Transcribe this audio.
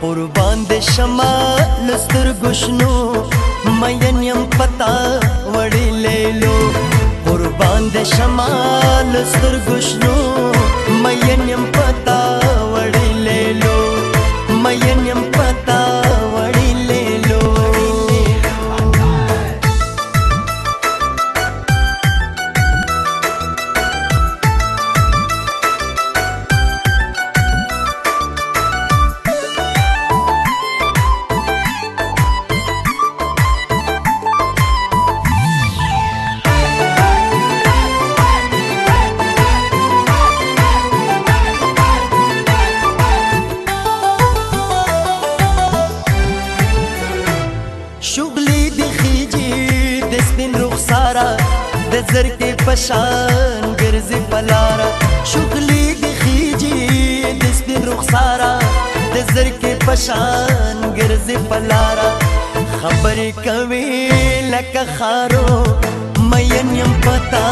por د شمع لستر گشنو مین یم پتا وړی لیلو قربان د شمع لستر گشنو مین یم پتا د سپین رخسارا د زرکې پشان ګرځي پلارا شغلی دی خیجی د سپین رخسارا د زرکې پشان ګرځي پلارا خبرې کوي لکه خارو مین یم پتا